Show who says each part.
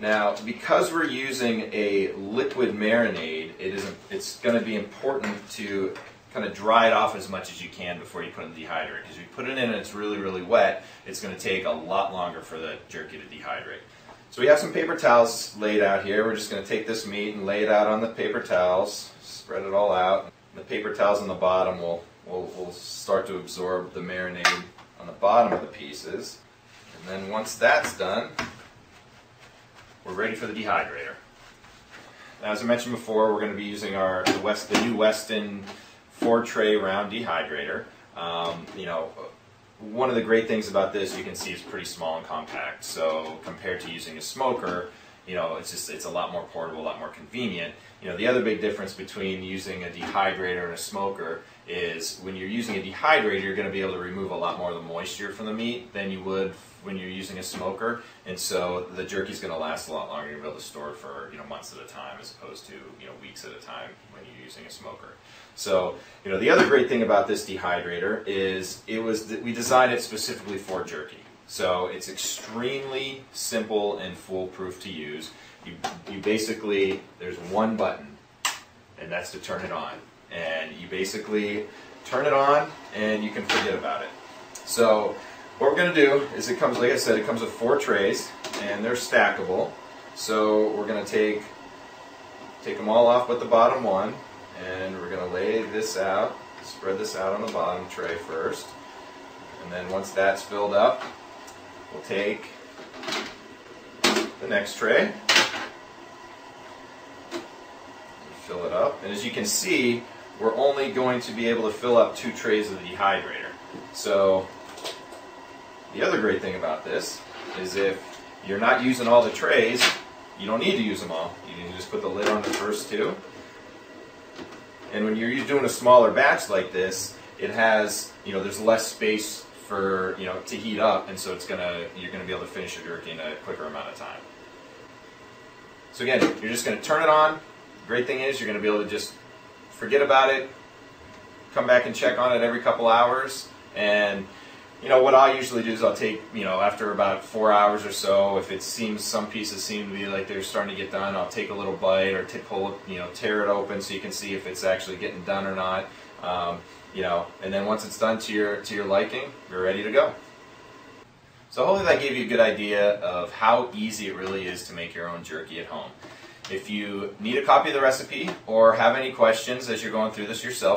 Speaker 1: Now, because we're using a liquid marinade, it is it's going to be important to kind of dry it off as much as you can before you put it in the dehydrator. Because if you put it in and it's really, really wet, it's going to take a lot longer for the jerky to dehydrate. So we have some paper towels laid out here. We're just going to take this meat and lay it out on the paper towels, spread it all out. The paper towels on the bottom will, will, will start to absorb the marinade on the bottom of the pieces. And then once that's done, we're ready for the dehydrator. Now, as I mentioned before, we're going to be using our the, West, the new Weston four tray round dehydrator. Um, you know, one of the great things about this, you can see, it's pretty small and compact. So compared to using a smoker, you know, it's just it's a lot more portable, a lot more convenient. You know, the other big difference between using a dehydrator and a smoker is when you're using a dehydrator, you're going to be able to remove a lot more of the moisture from the meat than you would when you're using a smoker, and so the jerky's going to last a lot longer. You'll be able to store it for you know months at a time as opposed to you know weeks at a time when you're using a smoker. So you know the other great thing about this dehydrator is it was we designed it specifically for jerky. So it's extremely simple and foolproof to use. You, you basically, there's one button, and that's to turn it on. And you basically turn it on, and you can forget about it. So what we're going to do is it comes, like I said, it comes with four trays, and they're stackable. So we're going to take, take them all off but the bottom one, and we're going to lay this out, spread this out on the bottom tray first. And then once that's filled up, We'll take the next tray, fill it up, and as you can see, we're only going to be able to fill up two trays of the dehydrator. So the other great thing about this is if you're not using all the trays, you don't need to use them all. You can just put the lid on the first two. And when you're doing a smaller batch like this, it has, you know, there's less space for you know to heat up, and so it's gonna you're gonna be able to finish your jerky in a quicker amount of time. So again, you're just gonna turn it on. Great thing is you're gonna be able to just forget about it, come back and check on it every couple hours, and you know what I usually do is I'll take you know after about four hours or so, if it seems some pieces seem to be like they're starting to get done, I'll take a little bite or pull you know tear it open so you can see if it's actually getting done or not. Um, you know, and then once it's done to your to your liking, you're ready to go. So hopefully that gave you a good idea of how easy it really is to make your own jerky at home. If you need a copy of the recipe or have any questions as you're going through this yourself,